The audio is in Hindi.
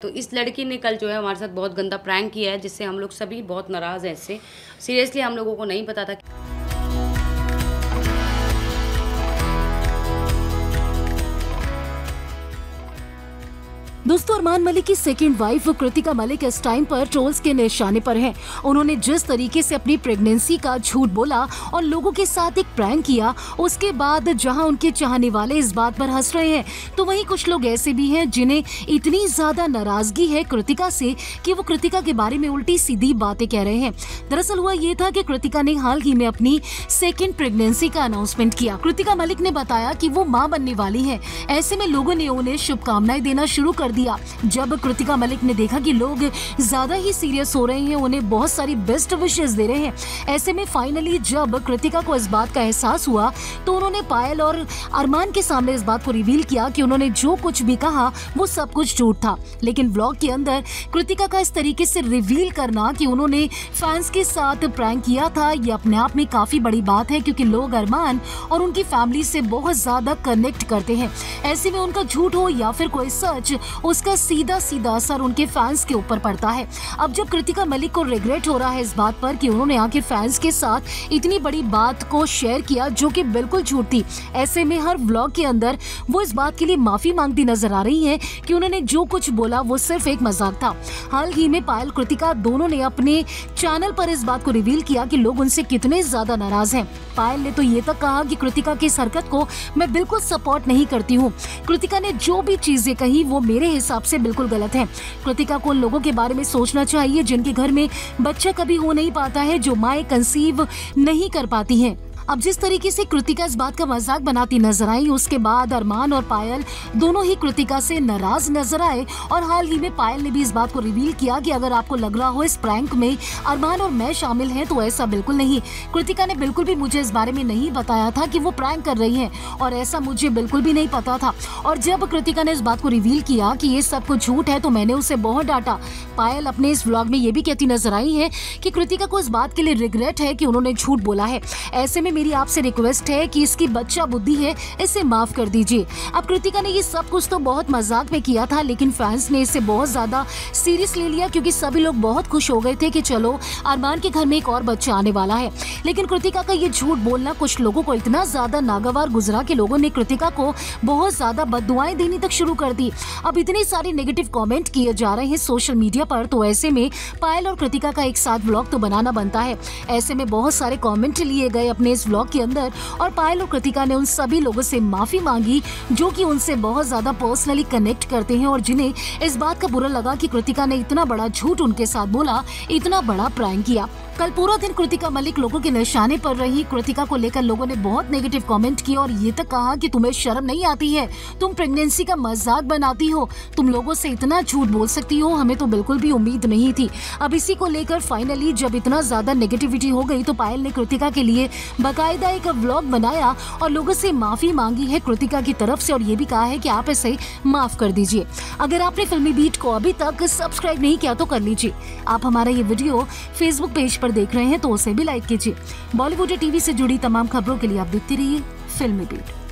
तो इस लड़की ने कल जो है हमारे साथ बहुत गंदा प्रैंक किया है, जिससे हम लोग सभी बहुत नाराज़ हैं इससे। सीरियसली हम लोगों को नहीं पता था दोस्तों, अरमान मलिक की सेकेंड वाइफ कृतिका मलिक इस टाइम पर ट्रोल्स के निशाने पर हैं। उन्होंने जिस तरीके से अपनी प्रेगनेंसी का झूठ बोला और लोगों के साथ एक प्रैंक किया, उसके बाद जहाँ उनके चाहने वाले इस बात पर हंस रहे हैं तो वहीं कुछ लोग ऐसे भी हैं जिन्हें इतनी ज़्यादा नाराज़गी है कृतिका से कि वो कृतिका के बारे में उल्टी सीधी बातें कह रहे हैं। दरअसल हुआ ये था कि कृतिका ने हाल ही में अपनी सेकेंड प्रेगनेंसी का अनाउंसमेंट किया। कृतिका मलिक ने बताया की वो माँ बनने वाली है। ऐसे में लोगों ने उन्हें शुभकामनाएँ देना शुरू कर दिया। जब कृतिका मलिक ने देखा कि लोग ज़्यादा ही सीरियस हो रहे हैं, उन्हें बहुत सारी बेस्ट विशेष दे रहे हैं। ऐसे में फाइनली जब कृतिका को इस बात का एहसास हुआ तो उन्होंने पायल और अरमान के सामने इस बात को रिवील किया कि उन्होंने जो कुछ भी कहा, वो सब कुछ झूठ था। लेकिन ब्लॉग के अंदर कृतिका का इस तरीके से रिवील करना कि उन्होंने फैंस के साथ प्रैंक किया था, ये अपने आप में काफ़ी बड़ी बात है, क्योंकि लोग अरमान और उनकी फैमिली से बहुत ज़्यादा कनेक्ट करते हैं। ऐसे में उनका झूठ हो या फिर कोई सच उसका सीधा सीधा असर उनके फैंस के ऊपर पड़ता है। अब जब कृतिका मलिक को रिग्रेट हो रहा है इस बात पर कि उन्होंने आखिर फैंस के साथ इतनी बड़ी बात को शेयर किया जो कि बिल्कुल झूठ थी। ऐसे में हर ब्लॉग के अंदर वो इस बात के लिए माफ़ी मांगती नज़र आ रही है कि उन्होंने जो कुछ बोला वो सिर्फ़ एक मज़ाक था। हाल ही में पायल, कृतिका दोनों ने अपने चैनल पर इस बात को रिवील किया कि लोग उनसे कितने ज़्यादा नाराज़ हैं। पायल ने तो ये तक कहा कि कृतिका की इस हरकत को मैं बिल्कुल सपोर्ट नहीं करती हूँ। कृतिका ने जो भी चीज़ें कही वो मेरे हिसाब से बिल्कुल गलत है। कृतिका को लोगों के बारे में सोचना चाहिए जिनके घर में बच्चा कभी हो नहीं पाता है, जो माए कंसीव नहीं कर पाती हैं। अब जिस तरीके से कृतिका इस बात का मज़ाक बनाती नज़र आई, उसके बाद अरमान और पायल दोनों ही कृतिका से नाराज़ नज़र आए और हाल ही में पायल ने भी इस बात को रिवील किया कि अगर आपको लग रहा हो इस प्रैंक में अरमान और मैं शामिल हैं तो ऐसा बिल्कुल नहीं। कृतिका ने बिल्कुल भी मुझे इस बारे में नहीं बताया था कि वो प्रैंक कर रही है और ऐसा मुझे बिल्कुल भी नहीं पता था। और जब कृतिका ने इस बात को रिवील किया कि ये सब कुछ झूठ है तो मैंने उसे बहुत डांटा। पायल अपने इस व्लॉग में ये भी कहती नज़र आई है कि कृतिका को इस बात के लिए रिग्रेट है कि उन्होंने झूठ बोला है। ऐसे में मेरी आपसे रिक्वेस्ट है कि इसकी बच्चा बुद्धि है, इसे माफ़ कर दीजिए। अब कृतिका ने ये सब कुछ तो बहुत मज़ाक में किया था, लेकिन फैंस ने इसे बहुत ज़्यादा सीरियस ले लिया, क्योंकि सभी लोग बहुत खुश हो गए थे कि चलो, अरमान के घर में एक और बच्चा आने वाला है। लेकिन कृतिका का ये झूठ बोलना कुछ लोगों को इतना ज़्यादा नागवार गुजरा के लोगों ने कृतिका को बहुत ज़्यादा बदुआएँ देनी तक शुरू कर दी। अब इतने सारे नेगेटिव कमेंट किए जा रहे हैं सोशल मीडिया पर तो ऐसे में पायल और कृतिका का एक साथ ब्लॉग तो बनाना बनता है। ऐसे में बहुत सारे कॉमेंट लिए गए अपने इस ब्लॉग के अंदर और पायल और कृतिका ने उन सभी लोगों से माफ़ी मांगी, जो कि उनसे बहुत ज़्यादा पर्सनली कनेक्ट करते हैं और जिन्हें इस बात का बुरा लगा कि कृतिका ने इतना बड़ा झूठ उनके साथ बोला, इतना बड़ा प्रैंक किया। कल पूरा दिन कृतिका मलिक लोगों के निशाने पर रही। कृतिका को लेकर लोगों ने बहुत नेगेटिव कमेंट किया और ये तक कहा कि तुम्हें शर्म नहीं आती है। तुम प्रेगनेंसी का मज़ाक बनाती हो। तुम लोगों से इतना झूठ बोल सकती हो, हमें तो बिल्कुल भी उम्मीद नहीं थी। अब इसी को लेकर फाइनली जब इतना ज़्यादा नेगेटिविटी हो गई तो पायल ने कृतिका के लिए बाकायदा एक व्लॉग बनाया और लोगों से माफ़ी मांगी है कृतिका की तरफ़ से और ये भी कहा है कि आप इसे माफ़ कर दीजिए। अगर आपने फिल्मी बीट को अभी तक सब्सक्राइब नहीं किया तो कर लीजिए। आप हमारा ये वीडियो फेसबुक पेज पर देख रहे हैं तो उसे भी लाइक कीजिए। बॉलीवुड टीवी से जुड़ी तमाम खबरों के लिए आप देखते रहिए फिल्मी बीट।